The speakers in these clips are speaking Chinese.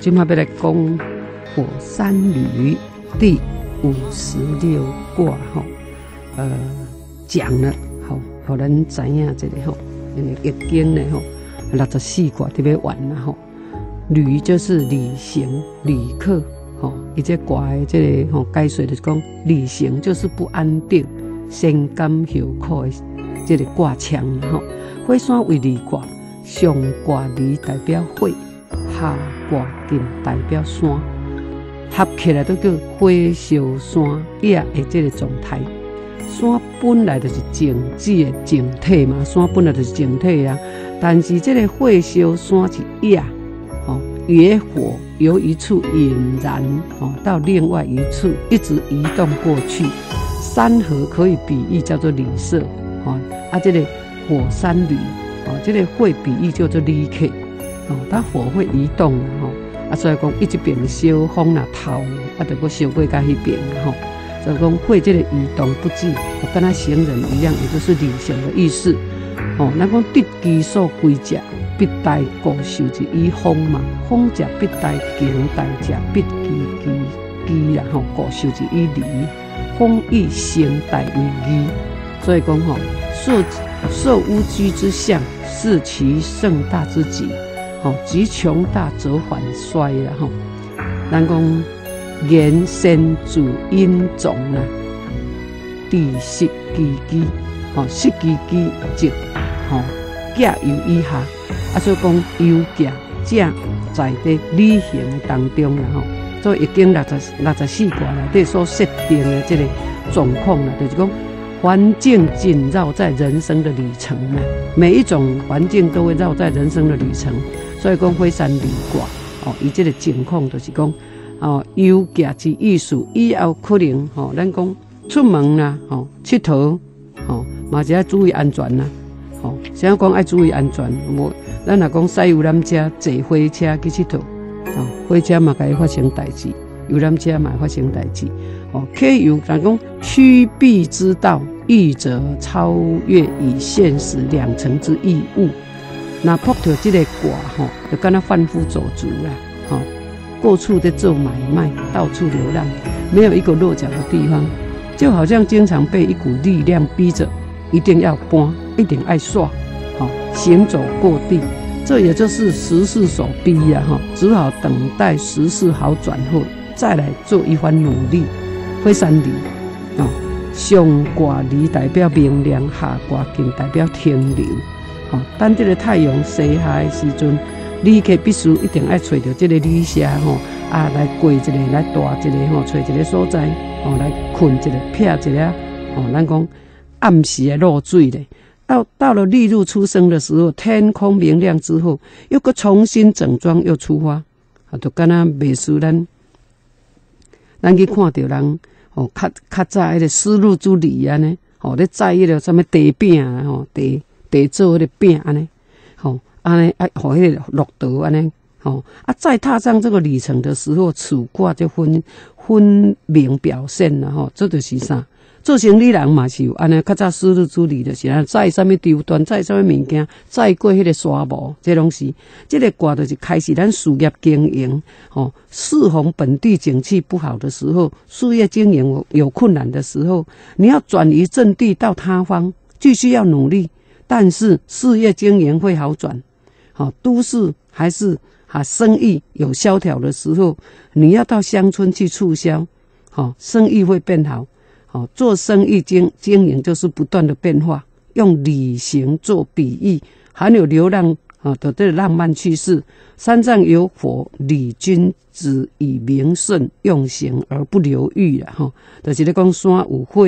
今麦要来讲火山旅第五十六卦吼，呃，讲了，好，互咱知影这个吼，因为易经呢吼，六十四卦特别完了吼，旅就是旅行、旅客，吼，伊这卦的这个吼解说就是讲，旅行就是不安定、先甘后苦的这个卦象吼，火山为离卦，上卦离代表火。下挂金代表山，合起来都叫火烧山野的这个状态。山本来就是静止的静体嘛，山本来就是静体啊。但是这个火烧山是野，哦，野火由一处引燃，哦，到另外一处一直移动过去。山河可以比喻叫做旅社，哦，啊，这个火山旅，哦，这个火比喻叫做旅客。哦，它火会移动的吼，啊，所以讲一直变烧风啦头，啊，得个烧过甲迄边吼，所以讲火这个移动不止，跟它行人一样，也就是旅行的意思。哦，咱讲得其所归者，必待固守之以风嘛，风者必待经待者，必居居居然后过受之以理，风以行待为宜。所以讲吼，受受乌居之象，是其盛大之极。吼，极穷大则反衰啦！吼，咱讲言生主因种啦，地势基基，吼，势基基即吼，驾游以下，啊，所以讲游驾正在的旅行当中啦，吼，所以已经六十六十四卦内底所设定的这个状况啦，就是讲。环境紧绕在人生的旅程呢，每一种环境都会绕在人生的旅程，所以讲火山旅卦哦，伊这个情况就是讲哦，有价之意思，以后可能吼，咱讲出门啦，吼，佚佗，吼，嘛是要注意安全啦，吼，想要讲爱注意安全，无咱若讲驶游览车坐火车去佚佗，哦，火车嘛会发生代志，游览车嘛发生代志。哦，可有讲讲趋避之道，易则超越以现实两层之义务。那破掉这个卦吼，就跟他贩夫走卒啦，吼，过处在做买卖，到处流浪，没有一个落脚的地方，就好像经常被一股力量逼着，一定要搬，一定爱耍，好行走过地，这也就是时势所逼呀，哈，只好等待时势好转后，再来做一番努力。火山离哦，上卦离代表明亮，下卦金代表停留。哦，当这个太阳西下的时阵，旅客必须一定要找到这个旅舍吼，啊，来过一个，来住一个吼，找一个所在，哦，来困一个，撇一个，哦，咱讲暗时的落水咧。到到了日入出生的时候，天空明亮之后，又搁重新整装，又出发，啊，就敢若未输咱，咱去看到人。哦，较较早迄个丝路之旅安尼，吼咧载迄个什么地饼啊，吼地地做迄个饼安尼，吼安尼啊，互迄个骆驼安尼，吼啊，再踏上这个旅程的时候，此卦就分分明表现了，吼，这就是啥？做生意人嘛是有安尼，较早思路处理就是安载什么丢端，载什么物件，再过迄个沙漠，这拢是，这个卦就是开始咱事业经营，吼，适逢本地景气不好的时候，事业经营有困难的时候，你要转移阵地到他方，继续要努力，但是事业经营会好转，好，都市还是啊生意有萧条的时候，你要到乡村去促销，好，生意会变好。哦，做生意经经营就是不断的变化，用旅行做比喻，还有流浪啊的这浪漫趋势。山上有火，礼君子以名顺，用行而不留欲了哈。就是咧讲山有火，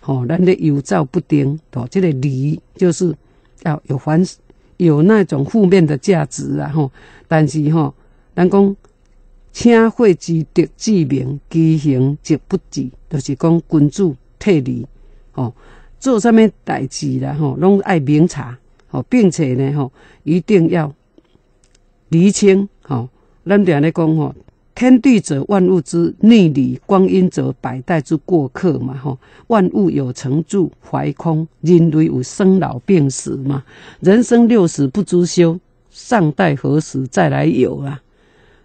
吼，咱咧有照不定，哦，这个礼就是要有反有那种负面的价值啊吼。但是吼，咱讲。请会之德之名，其行则不至。就是讲君子退礼，吼，做啥物代志啦，吼，拢爱明察，吼，并且呢，吼，一定要厘清，吼，咱常咧讲，吼，天地者万物之逆理，光阴者百代之过客嘛，吼，万物有成住怀空，人类有生老病死嘛，人生六十不知休，尚待何时再来有啊？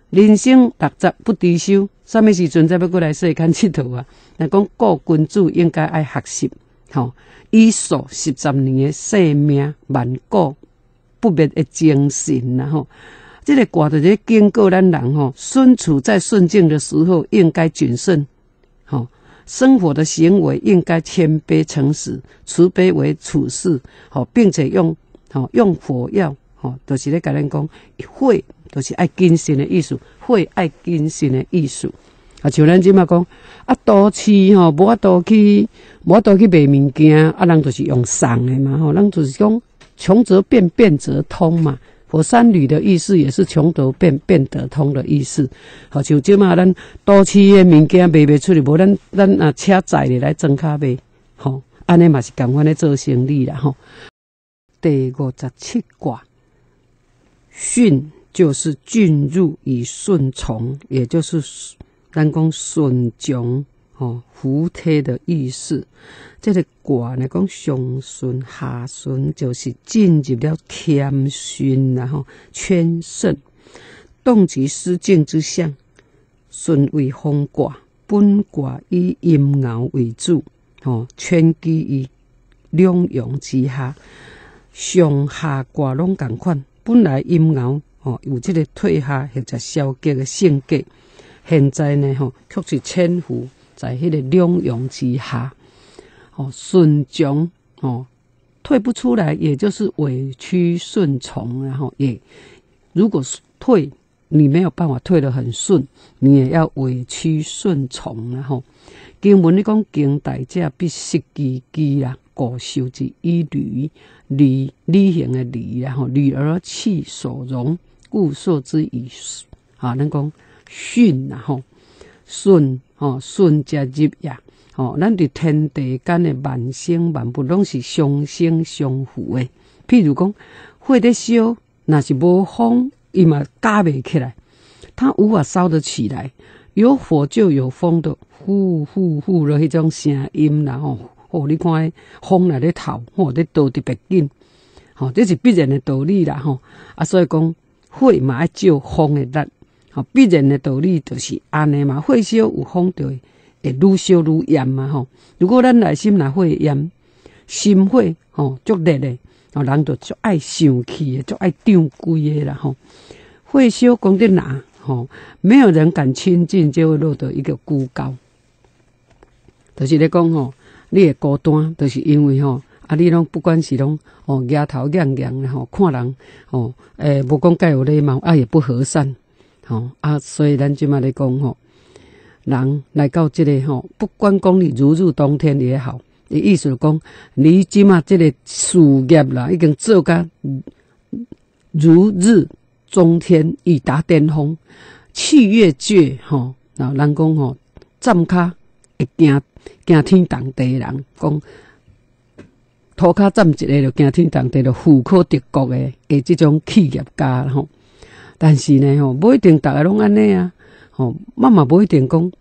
人生六十不知修，什么时阵才要过来世间佚佗啊？那讲故君主应该爱学习，吼，以数十十年的生命，万古不灭的精神然吼。这个卦就是警告咱人吼，身处在顺境的时候应该谨慎，吼，生活的行为应该谦卑诚实，慈悲为处事，吼，并且用吼用火药，吼，都是咧甲咱讲会。就是爱精神的意思，会爱精神的意思。啊，像咱即马讲，啊，都市吼，无法度去，无法度去卖物件，啊，人就是用送的嘛，吼，人就是讲穷则变，变则通嘛。火山旅的意思也是穷则变，变得通的意思。好，像即马咱都市的物件卖袂出去，无咱咱啊车载的来装卡卖，吼，安尼嘛是共款咧做生意啦，吼。第五十七卦，巽。就是进入与顺从，也就是咱讲顺从哦，服帖的意思。这个卦呢，讲上顺下顺，就是进入了谦逊，然后谦顺，动其失境之象。顺为风卦，本卦以阴爻为主，哦，全居于两阳之下。上下卦拢共款，本来阴爻。哦，有这个退下或者消极的性格，现在呢，吼，却是潜伏在迄个两用之下，哦，顺从，哦，退不出来，也就是委屈顺从，然后也，如果是退，你没有办法退得很顺，你也要委屈顺从，然后经文你讲，经大者必失其机啦。果修之以履，履履行的履，然后履而气所容。故受之以啊，能讲训，然后，顺吼顺则入也吼，咱伫天地间的万生万物拢是相生相互的。譬如讲，火在烧，若是无风，伊嘛加袂起来，它无法烧得起来。有火就有风的，呼呼呼的迄种声音啦吼。哦，你看风来咧透，吼，咧倒特别紧，吼，这是必然的道理啦吼。啊，所以讲。火嘛爱照风的力，吼必然的道理就是安尼嘛。火烧有风就会愈烧愈炎嘛，吼。如果咱内心若火炎，心火吼足热的，吼人就足爱生气的，足爱张鬼的啦，吼。火烧讲得哪，吼没有人敢亲近，就会落得一个孤高。就是咧讲吼，你会孤单，就是因为吼。啊！你拢不管是拢哦，牙头痒痒的吼，看人哦，诶，无讲介有礼貌，啊，也不和善，吼啊，所以咱即马咧讲吼，人来到即个吼，不管讲你如日中天也好，伊意思讲你即马即个事业啦，已经做甲如日中天，已达巅峰，气越绝吼，然后人讲吼，站卡会惊惊天动地人讲。涂骹站一个就惊天动地，就富可敌国的诶，即种企业家吼。但是呢吼，不一定逐个拢安尼啊。吼，妈妈不一定讲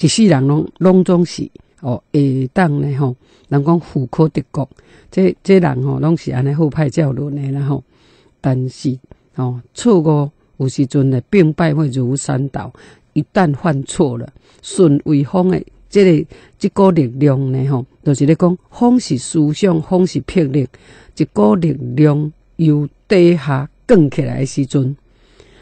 一世人拢拢总是哦，会当呢吼。人讲富可敌国，这这人吼拢是安尼好派教论的啦吼。但是哦，错误有时阵呢，兵败会如山倒。一旦犯错了，顺为风的。即个即股力量呢，吼，就是咧讲，风是思想，风是魄力，一股力量由底下降起来的时阵，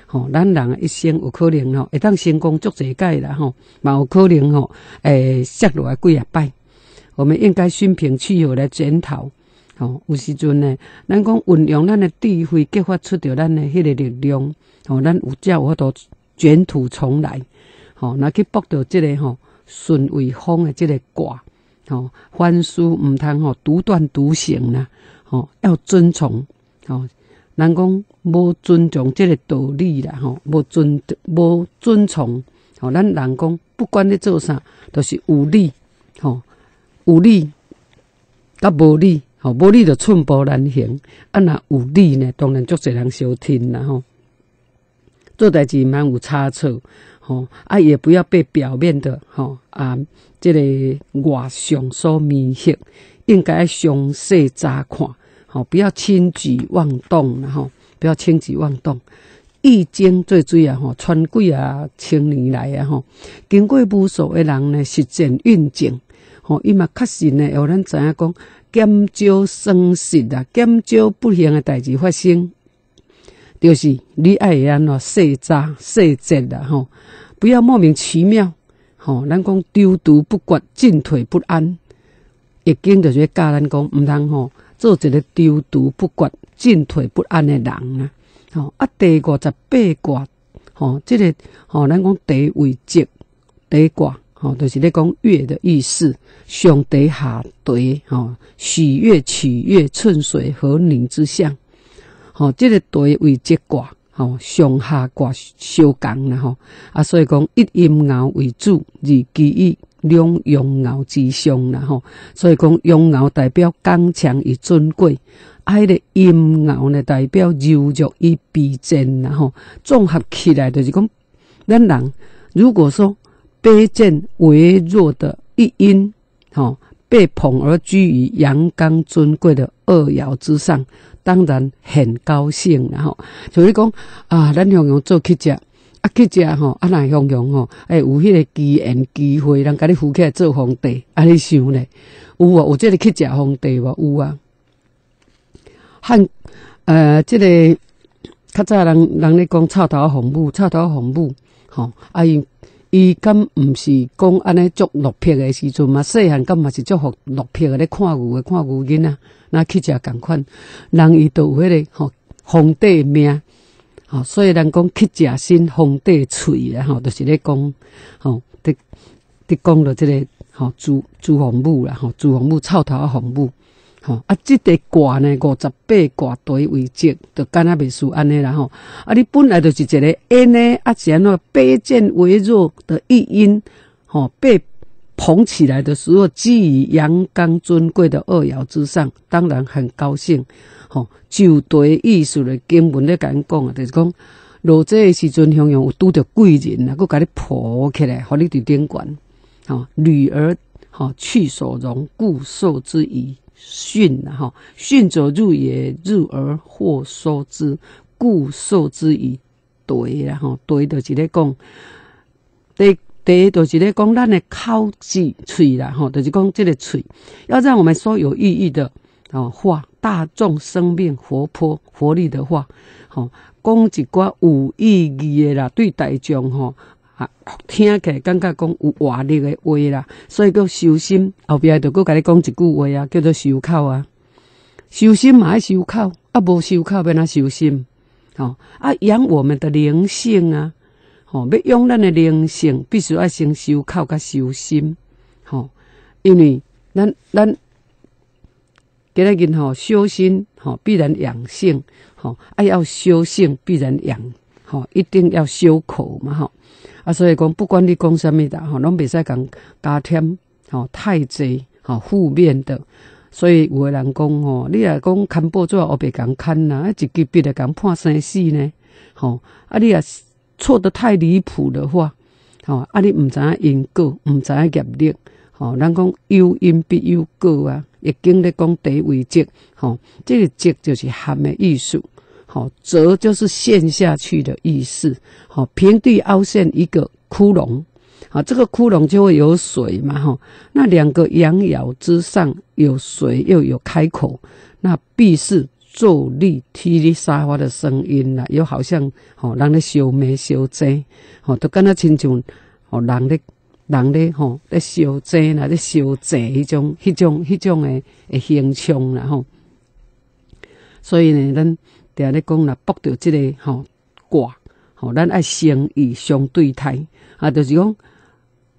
吼，咱人一生有可能吼，会当成功足侪届啦，吼，嘛有可能吼，诶，摔落来几啊摆。我们应该心平气和来检讨，吼，有时阵呢，咱讲运用咱的智慧，激发出着咱的迄个力量，吼，咱有才有法度卷土重来，吼，那去搏到即个吼。顺为风的这个卦，吼，凡事毋通吼独断独行啦，吼，要遵从，吼，人讲无尊重这个道理啦，吼，无尊无遵从，吼，咱人讲不管你做啥，都是有理，吼，有理，甲无理，吼，无理就寸步难行，啊，若有理呢，当然足侪人收听啦，吼，做代志蛮有差错。吼啊，也不要被表面的吼啊，这个外相所迷惑，应该详细查看，吼，不要轻举妄动，然后不要轻举妄动，易经最水啊吼，传几啊千年来啊吼，经过无数的人呢实践运证，吼，伊嘛确实呢，有咱知影讲减少生实啊，减少不幸的代志发生，就是你爱安怎细查细节啦吼，不要莫名其妙，吼，咱讲丢毒不管，进退不安，易经就是教咱讲，毋通吼做一个丢毒不管。进退不安的人啊，吼啊，第五十八卦，吼，即个吼，咱讲地为吉，地卦，吼，就是咧讲月的意思，上地下地，吼，喜悦取悦，顺水和宁之象，吼，即个地为吉卦，吼，上下卦相共啦，吼，啊，所以讲一阴爻为主，二基于两阳爻之上啦，吼，所以讲阳爻代表刚强与尊贵。啊，迄个阴爻呢，代表柔弱与逼真，然后综合起来就是讲，咱人如果说卑贱微弱的一阴，吼被捧而居于阳刚尊贵的二爻之上，当然很高兴，然后就是讲啊，咱向用做乞食，啊去食吼，啊那向用吼，哎有迄个机缘机会，人甲你扶起来做皇帝，啊你想咧？有啊，有这个去食皇帝无？有啊。汉，呃，即个较早人人咧讲臭头红母，臭头红母，吼，啊伊伊敢毋是讲安尼足落魄诶时阵嘛？细汉敢嘛是足落落魄诶咧看牛诶，看牛囡仔，那去食共款，人伊都有迄个吼皇帝命，吼，所以人讲去食心皇帝喙啦，吼，就是咧讲，吼，伫伫讲着即个吼朱朱红母啦，吼，朱红母臭头啊红母。吼啊！即个卦呢，五十八卦对为吉，就干那袂输安尼啦吼。啊，你本来就是一个 N 呢，啊，是安怎卑贱微弱的一因，吼，被捧起来的时候，基于阳刚尊贵的二爻之上，当然很高兴。吼，就对艺术的根本咧讲讲啊，就是讲落这的时阵，向阳有拄着贵人啊，佮甲你抱起来，互你伫顶悬。吼，女儿，吼，去所容，故受之以。训啊，哈，训者入也，入而或收之，故受之以对啦，吼，对就是咧讲，第一就是咧讲咱的口齿喙啦，吼，就是讲这个喙，要让我们说有意义的哦话，大众生命活泼活力的话，吼，讲一寡有意义的啦，对大众吼。啊，听起来感觉讲有活力的话啦，所以叫修心后壁就佮甲你讲一句话啊，叫做修口啊。修心嘛爱修口，啊无修口要哪修心？吼啊养我们的灵性啊，吼要养咱的灵性，必须要先修口甲修心，吼，因为咱咱今日人吼修心吼必然养性，吼啊要修性必然养，吼一定要修口嘛，吼。啊，所以讲，不管你讲什么的，吼，拢袂使讲加添吼太济吼负面的。所以有个人讲吼，你若讲看报纸，我别讲看呐，一支笔来讲判生死呢，吼。啊，你若错得太离谱的话，吼，啊，你毋知影因果，毋知影业力，吼。咱讲有因必有果啊，易经咧讲地为积，吼，这个积就是含的艺术。好，折就是陷下去的意思。好，平地凹陷一个窟窿，好，这个窟窿就会有水嘛，哈。那两个阳爻之上有水又有开口，那必是坐立踢哩沙发的声音啦。又好像好人咧烧煤烧井，好都跟那亲像好人咧人咧吼咧烧井啦，咧烧井迄种迄种迄种诶诶形象啦，吼。所以呢，咱。定咧讲啦，卜着即个吼卦，吼，咱爱相与相对待啊，就是讲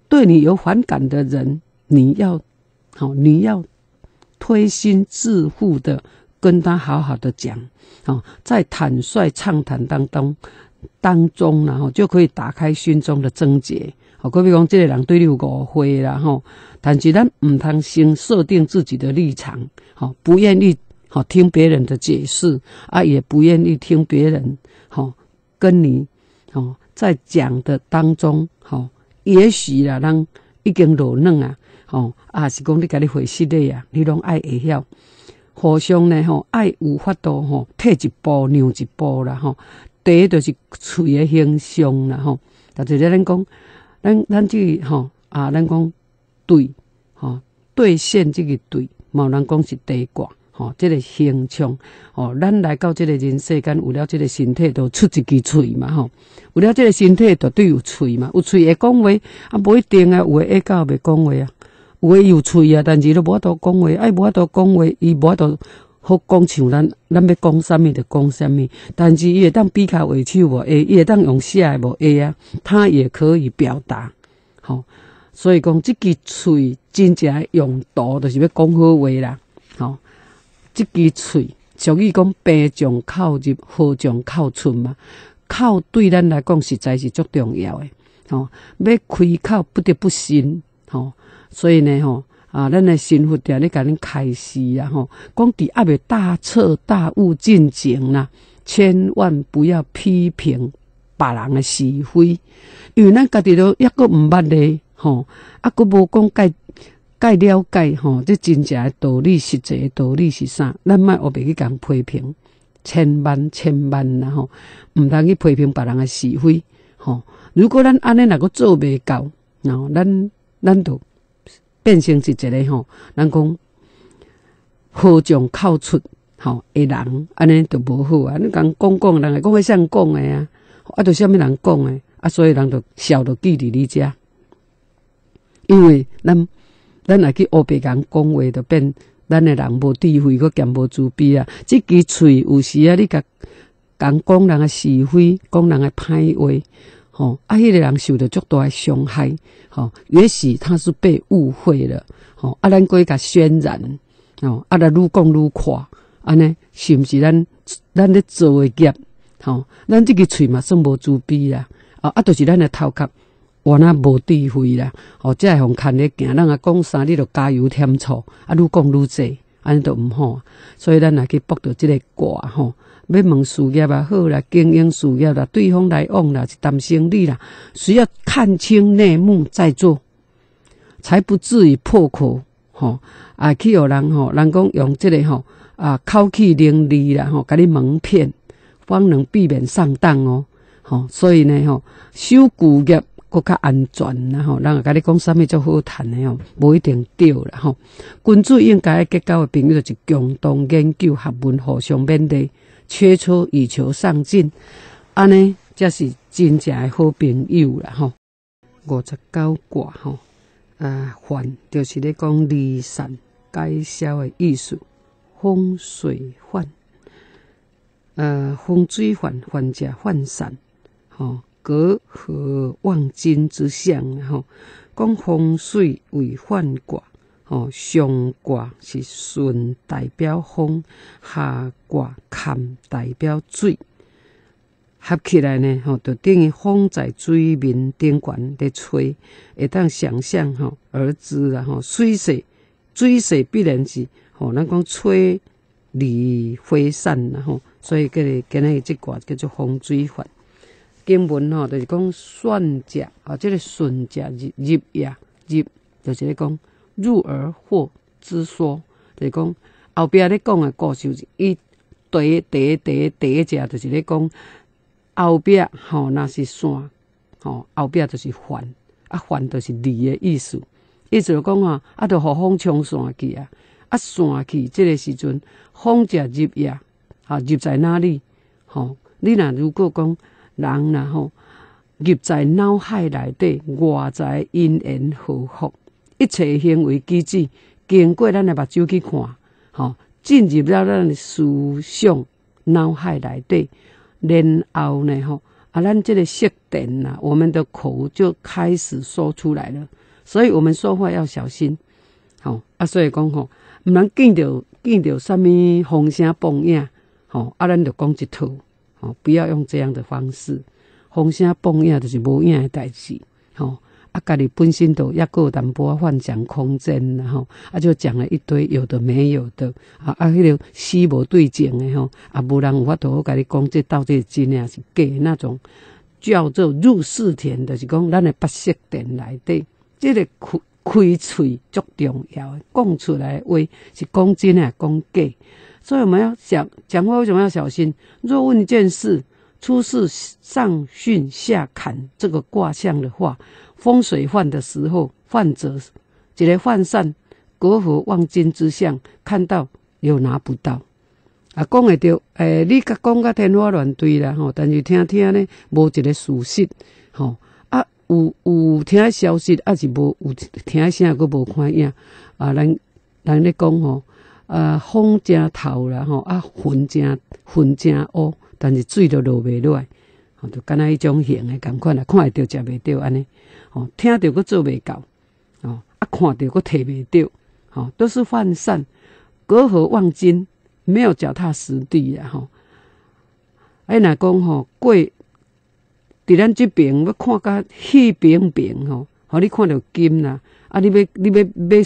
对你有反感的人，你要好，你要推心置腹的跟他好好的讲，哦，在坦率畅谈当中当中，然后就可以打开心中的症结。好，比如讲，这个人对你有误会然后，但是咱唔通先设定自己的立场，好，不愿意。好听别人的解释啊，也不愿意听别人好跟你好在讲的当中好，也许啦，人已经老嫩啊，好啊是讲你家己回息的呀，你拢爱会晓互相呢吼，爱有法度吼，退一步让一步啦吼，第一就是喙的形象啦吼。但是咱讲，咱咱即个吼啊，咱讲对吼兑现即个对，冇人讲是地卦。吼，即个形象，吼，咱来到即个人世间，有了即个身体，就出一支喙嘛，吼，有了即个身体，绝对有喙嘛，有喙会讲话，啊，无一定啊，有诶会教袂讲话啊，有诶有喙啊，但是都无法度讲话，爱无法度讲话，伊无法度好讲像咱，咱要讲啥物就讲啥物，但是伊会当比较画手无会，伊会当用写无会啊，他也可以表达，吼，所以讲即支喙真正用途，就是要讲好话啦，吼。即支喙，俗语讲“病从口入，好从口出”嘛。口对咱来讲实在是足重要诶，吼。要开口不得不信，吼。所以呢，吼啊，咱诶心佛定咧甲恁开示啊，吼。讲伫阿未大彻大悟进前啦，千万不要批评别人诶是非，因为咱家己都抑阁毋捌咧，吼，啊，阁无讲解。该了解吼，这真正诶道理，实际诶道理是啥？咱莫学别去讲批评，千万千万啦吼，毋通去批评别人诶是非吼。如果咱安尼若个做袂到，然后咱咱就变成是一个吼，咱讲好将口出吼，诶人安尼就无好啊！你讲讲讲，人会讲会像讲诶啊，啊，著啥物人讲诶啊，所以人就笑着记伫你遮，因为咱。咱来去乌白人讲话，就变咱诶人无智慧，佮兼无自卑啊！即支喙有时啊，你甲讲讲人诶是非，讲人诶歹话，吼啊！迄个人受到足大诶伤害，吼，也许他是被误会了，吼啊！咱过甲渲染，吼啊！来愈讲愈夸，安尼是毋是咱咱咧做诶业？吼，咱即支喙嘛算无自卑啦，啊啊！就是咱诶头壳。我那无智慧啦，哦，会互看咧行，咱啊讲啥，你着加油添醋，啊，愈讲愈济，安尼都毋好。所以咱来去卜到即个卦吼，要问事业也好啦，经营事业啦，对方来往啦，是谈生意啦，需要看清内幕再做，才不至于破口吼。啊，去有人吼，人讲用即个吼啊，口气伶俐啦吼，甲你蒙骗，方能避免上当哦。吼，所以呢吼，守旧业。搁较安全啦吼，人也甲你讲啥物足好谈诶吼，无一定对啦吼。君子应该结交诶朋友就是共同研究、学问、互相勉励、切磋以求上进，安尼才是真正诶好朋友啦吼。五十九卦吼，啊，换就是咧讲离散解消诶意思，风水换，呃，风水换换者换散吼。隔河望金之象，吼，讲风水为换卦，吼，上卦是顺代表风，下卦坎代表水，合起来呢，吼，就等于风在水面顶悬咧吹，会当想象吼而知啦，吼，水势水势必然是吼，咱讲吹离飞散啦，吼，所以个今日即卦叫做风水法。经文吼，就是讲算者，啊，即个顺者入入也入，就是咧讲入而获之说，就是讲后壁咧讲诶故事，伊第第第第一者，就是咧讲后壁吼，若是山吼，后壁就是环，啊环就是离诶意思，意思就讲啊，啊，着互风冲散去啊，啊散去，即个时阵风者入也，啊入在哪里？吼，你若如果讲。人然后入在脑海内底，外在因缘和福，一切行为机制，经过咱的目睭去看，吼，进入了咱的思想脑海内底，然后呢，吼，啊，咱这个设定呐，我们的口就开始说出来了，所以我们说话要小心，吼，啊，所以讲吼，毋能见着见着什物风声蹦影，吼，啊，咱就讲一套。哦，不要用这样的方式，风声蹦影就是无影的代志。吼，啊，家己本身都抑个淡薄幻想空间，然后啊，就讲了一堆有的没有的，啊啊，迄个死无对镜的吼，啊，无人有法度好甲你讲这到底是真还是假那种，叫做入世田，就是讲咱的八识田内底，这个开开喙足重要，讲出来话是讲真还是讲假。所以我们要讲讲话为什么要小心？若问一件事，出事上巽下坎这个卦象的话，风水犯的时候，患者一个涣散、隔河望金之象，看到又拿不到。啊，讲会着，诶，你甲讲甲天花乱坠啦吼，但是听听呢，无一个事实，吼啊，有有听消息，啊是无有听声，佫无看影啊，人人咧讲吼，啊，风正透啦吼，啊，云正云正乌。但是水都落袂落来，吼，就敢若迄种形诶感觉啦，看会着食袂着安尼，吼，听着佫做袂到，吼，啊，看着佫摕袂着，吼，都是涣散，隔河望金，没有脚踏实地啊，吼。哎，若讲吼，过伫咱即边要看甲迄边边吼，互你看着金啦，啊，你要你要要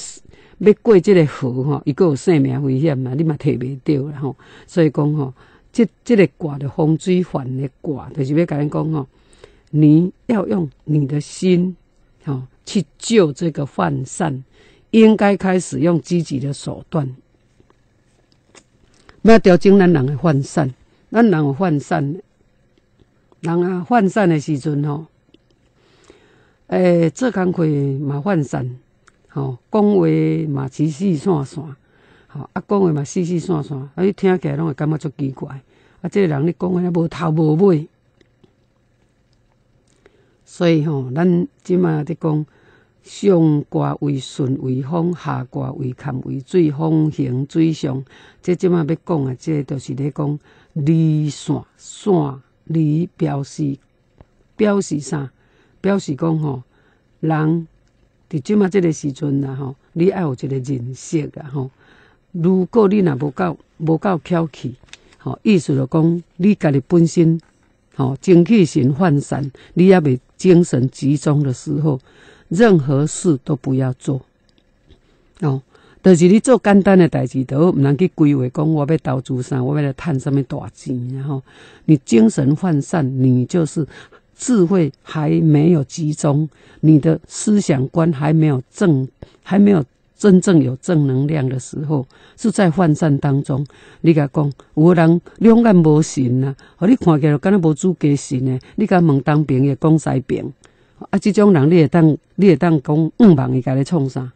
要过即个河吼，伊佫有生命危险啦，你嘛摕袂着啦，吼，所以讲吼。这这个卦的风水反的卦，就是要甲人讲吼，你要用你的心，吼去救这个涣散，应该开始用积极的手段，要调整咱人的涣散，咱人有涣散，人啊涣散的时阵吼，诶，做工课嘛涣散，吼讲话嘛死死散散。吼，啊，讲话嘛，四四散散，啊，你听起来拢会感觉足奇怪。啊，即个人你讲话无头无尾，所以吼，咱即马伫讲上卦为顺为风，下卦为坎为水，风行水上。即即马要讲啊，即个就是咧讲离线线离表示表示啥？表示讲吼，人伫即马即个时阵啦吼，你爱有一个认识啊吼。如果你若无够无够巧气，吼，意思就讲你家己本身，吼，精气神涣散，你也未精神集中的时候，任何事都不要做。哦，就是你做简单的代志，都毋通去规划讲我要投资啥，我要来赚什么大钱，然后你精神涣散，你就是智慧还没有集中，你的思想观还没有正，还没有。真正有正能量的时候，是在涣散当中。你甲讲，有人两眼无神啊，互你看起来敢若无主家神呢？你甲问当兵也讲西兵，啊，这种人你会当，你会当讲五万伊甲你创啥？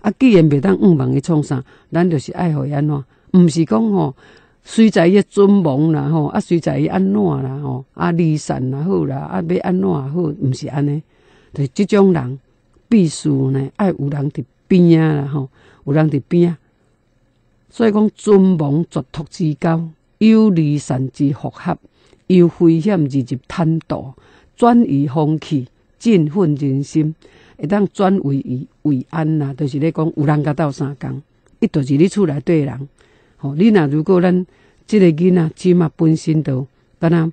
啊，既然袂当五万伊创啥，咱就是爱互伊安怎？毋是讲吼，随在伊尊王啦吼，啊，随在伊安怎啦吼，啊，离散啦好啦，啊，要安怎好？毋是安尼，就即种人必须呢，爱有人伫。边啊啦吼，有人伫边啊，所以讲尊王绝托之交，有离散之复合，有危险而入贪惰，转移风气，振奋人心，会当转为以为安啦，就是咧讲有人甲斗相共，伊就是你厝内对人，吼，你若如果咱即个囡仔起码本身都敢若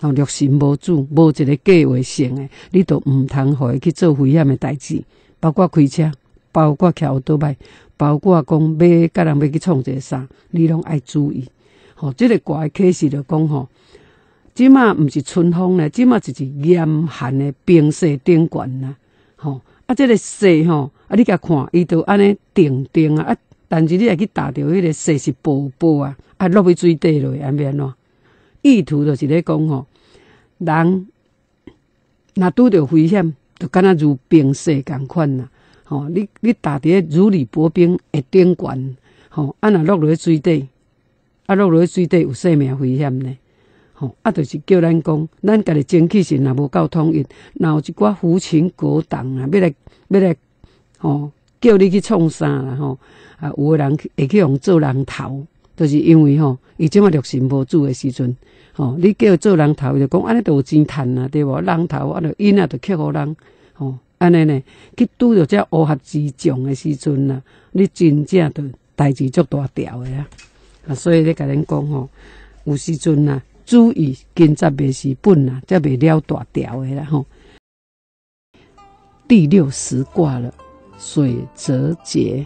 吼六神无主，无一个计划性诶，你都毋通互伊去做危险诶代志，包括开车。包括桥倒摆，包括讲要甲人要去创一个啥，你拢爱注意。吼，即个卦启示着讲吼，即马毋是春风咧，即马就是严寒诶冰雪顶悬啦。吼，啊，即个雪吼，啊，你甲看，伊都安尼定定啊，啊，但是你会去打着迄个雪是薄薄啊，啊，落去水底落，安变怎？意图就是咧讲吼，人若拄着危险，就敢若如冰雪共款啦。吼，你你踏伫咧如履薄冰诶顶悬，吼，啊若落落去水底，啊落落去水底有生命危险呢，吼，啊，就是叫咱讲，咱家己精气神若无够统一，若有一寡浮群狗党啊，要来要来，吼，叫你去创啥啦，吼，啊，有个人会去用做人头，就是因为吼，伊即马六神无主诶时阵，吼，你叫做人头伊就讲安尼都有钱趁啊，对无？人头啊，着因啊，着克互人，吼。安尼呢，去拄着遮乌合之众的时阵呐，你真正着代志足大条的啊！啊，所以咧，甲恁讲吼，有时阵呐，注意今则未是本啊，则未了大条的啦吼。第六十卦了，水泽节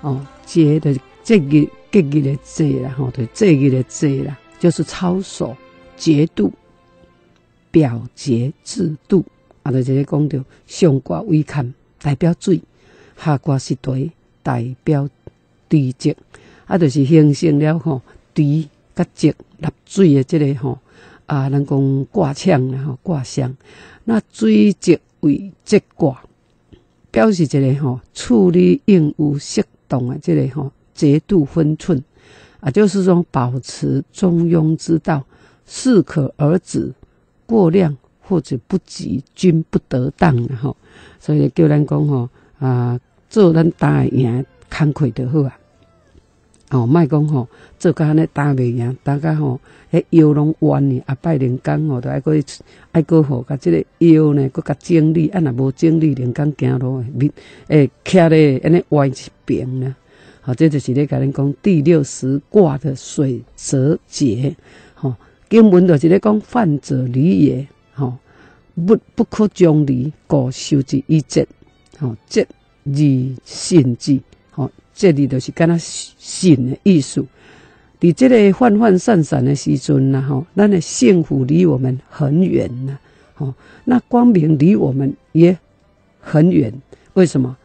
哦，节的这个节个的节啦吼，对，节个的节啦，就是操守、节度、表节制度。啊，就即个讲着上卦为坎，代表水；下卦是地，代表地质。啊，就是形成了吼地甲质立水的即个吼啊，人讲卦象啦吼，卦象。那追吉为吉卦，表示一个吼处理应有适懂啊这个吼节度分寸啊，就是说保持中庸之道，适可而止，过量或者不及，均不得当的吼。所以叫人讲吼啊，做咱大赢，慷慨就好啊。哦，莫讲吼，做甲安尼打袂赢，打甲吼，迄腰拢弯呢。啊，拜连工吼，都爱过爱过吼，甲即个腰呢，搁甲整理。啊，若无整理，连工行路面诶，徛咧安尼歪一边啦。好，这就是咧甲恁讲第六十卦的水蛇节。吼，根本就是咧讲犯者离也。吼，不不可将离，故受之以节。吼，节而信之。这里就是敢若信的意思。伫这个泛泛散散的时阵呐，吼，咱的幸福离我们很远呐，吼，那光明离我们也很远。为什么？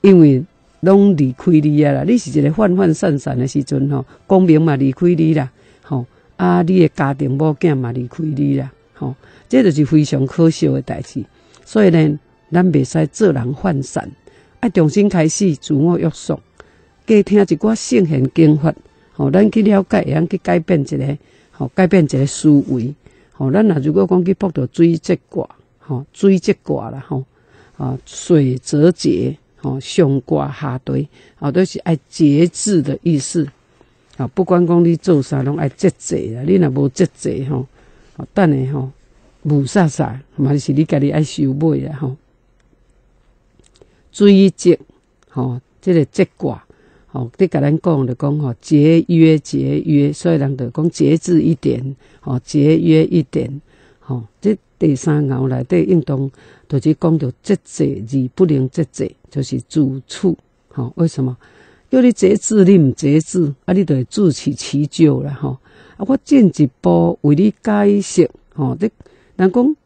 因为拢离开你啊啦！你是一个泛泛散散的时阵吼，光明嘛离开你啦，吼啊，你的家庭某囝嘛离开你啦，吼，这就是非常可笑的代志。所以呢，咱袂使做人涣散。爱重新开始，自我约束，加听一寡圣贤经法，吼，咱去了解，会用去改变一个，吼，改变一个思维，吼，咱若如果讲去卜到水节卦，吼，水节卦啦，吼，啊，水则节，吼，上卦下兑，吼，都是爱节制的意思，啊，不管讲你做啥，拢爱节制啦，你若无节制，吼，啊等下吼，无啥啥，嘛是你家己爱收尾啦，吼。追节，吼，这个节卦，吼，你甲咱讲着讲吼，节约节约，所以人着讲节制一点，吼，节约一点，吼，这第三爻内底运动，就是讲着节制而不能节制，就是自处，吼，为什么？叫你节制，你毋节制，啊，你着会自取其咎啦，吼，啊，我进一步为你解释，吼，你人讲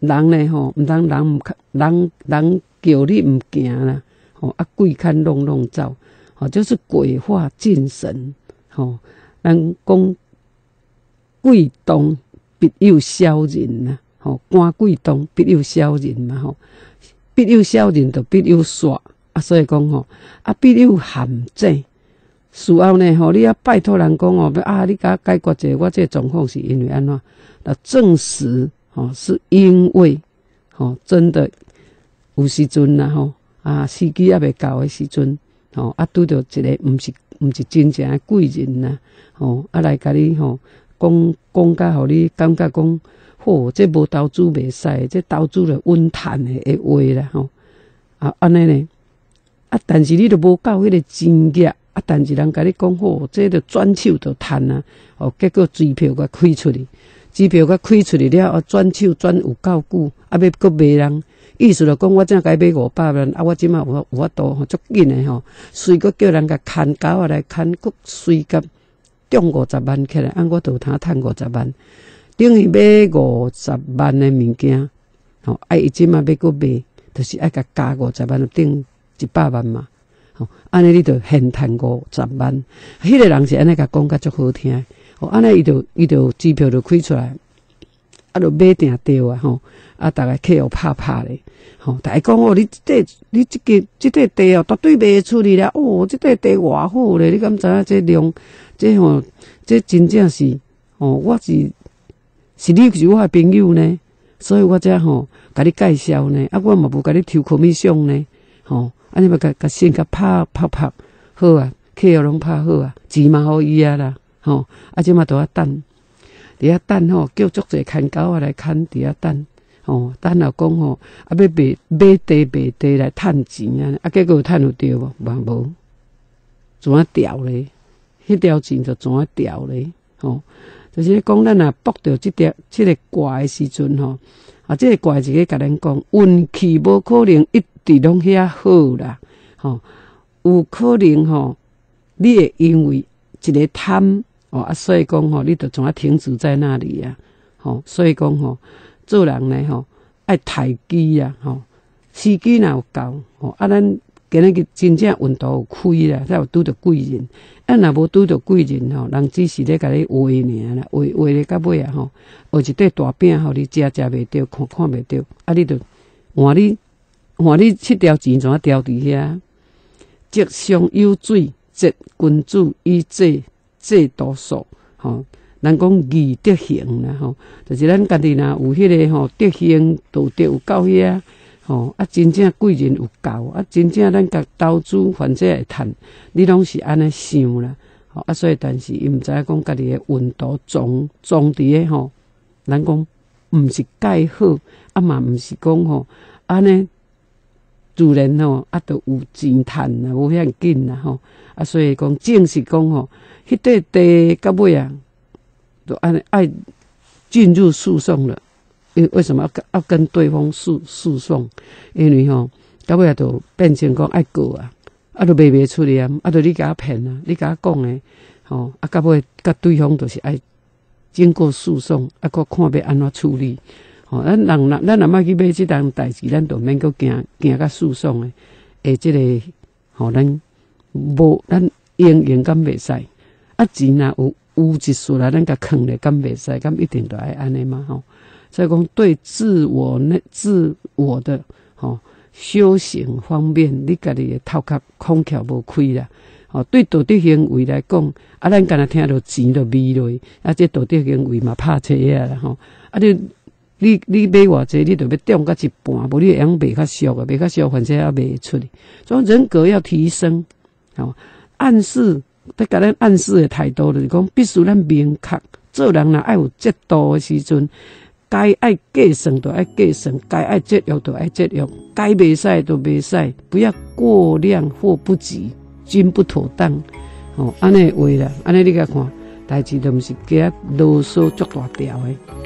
人呢，吼，毋通人毋人人。叫你毋行啦，吼啊鬼看弄弄走，吼就是鬼化精神，吼人讲鬼动必有小人呐，吼官鬼动必有小人嘛，吼必有小人就必有煞啊，所以讲吼啊必有陷阱。事后呢，吼你要拜托人讲哦，啊你甲解决者，我这状况是因为安怎？那证实吼是因为吼真的。有时阵呐吼，啊时机还未到的时阵，吼啊拄着一个毋是毋是真正的贵人呐，吼啊来甲你吼讲讲甲互你感觉讲，好，这无投资袂使，这投资了稳赚的诶话啦吼，啊安尼呢，啊但是你都无够迄个经验，啊但是人甲你讲好，这个转手就赚啊，哦结果支票甲开出去，支票甲开出去了，啊转手转有够久，啊要搁卖人。意思就讲，我正该买五百万，啊，我即马有有法度吼，足紧诶吼，随个叫人甲牵狗啊来牵，佫随个中五十万起来，按，我都有通趁五十万，等于买五十万诶物件，吼，啊，伊即马要佫买，就是爱甲加五十万，顶一百万嘛，吼，安尼你就现趁五十万，迄个人是安尼甲讲甲足好听，吼，安尼伊就伊就支票就开出来。啊，就买定掉啊！吼，啊，逐个客户拍拍咧，吼，大家讲哦，你即块，你即个，即块地哦，绝对卖出去了。哦，即块地偌好咧，你敢知影？这量，这吼，这真正是，哦，我是，是你是我诶朋友呢，所以我才吼，甲你介绍呢。啊，我嘛无甲你抽口米相呢，吼，啊，你嘛甲甲先甲拍拍拍，好啊，客户拢拍好啊，钱嘛互伊啊啦，吼，啊，即嘛都要等。伫遐等吼，叫足侪看狗仔来看伫遐等，吼，等了讲吼，啊要卖买地卖地来趁钱啊，啊结果趁有着无？嘛无，怎啊掉咧？迄条钱就怎啊掉咧？吼，就是讲咱若卜着即条即个怪诶时阵吼，啊，即个怪就个甲咱讲运气无可能一直拢遐好啦，吼，有可能吼，你会因为一个贪。哦啊，所以讲吼，你得怎啊停止在那里呀，吼，所以讲吼，做人呢吼，爱抬举呀，吼，时机若有够，吼，啊，咱今日真正运道有开啦，才有拄着贵人。啊，若无拄着贵人吼，人只是咧甲你画尔啦，画画咧到尾啊吼，画一块大饼互你食食袂着，看看袂着，啊，你着换你换你七条钱怎啊调伫遐？积上有水，积君子以济济多数，吼。人讲义德行啦，吼，就是咱家己若有迄个吼德行道德有够遐，吼。啊，真正贵人有够，啊，真正咱甲投资反正会趁，你拢是安尼想啦，吼。啊，所以但是伊毋知影讲家己诶运道装装伫诶吼，咱讲毋是介好，啊嘛毋是讲吼。安尼自然吼啊，都有钱趁啊，无遐紧啦吼，啊，所以讲正是讲吼，迄块地到尾啊。都按爱进入诉讼了，因为什么要要跟对方诉诉讼？因为吼到尾都变成讲爱告啊，啊都卖袂出去啊，啊都你甲我骗啊，你甲我讲诶，吼啊到尾甲对方都是爱经过诉讼，啊个看要安怎处理？吼咱人咱咱若要去买即档代志，咱都免够惊惊甲诉讼诶，诶，即个吼咱无咱应用敢袂使，啊钱若有。有一数来，咱甲坑咧，敢袂使，敢一定都爱安尼嘛吼。所以讲，对自我那自我的吼修行方面，你家己的头壳空窍无开啦。吼，对道德行为来讲，啊，咱敢若听到钱就味落，啊，这道德行为嘛拍车啊啦吼。啊，你你你买偌济，你就要中到一半，无你会用卖较俗啊，卖较俗，反正也卖出去。所以人格要提升，吼，暗示。得甲咱暗示的态度，就是讲必须咱明确，做人若爱有节度的时阵，该爱计算就爱计算，该爱节约就爱节约，该袂使就袂使，不要过量或不及，均不妥当。哦，安尼话啦，安尼你甲看，代志都毋是加啰嗦足大条的。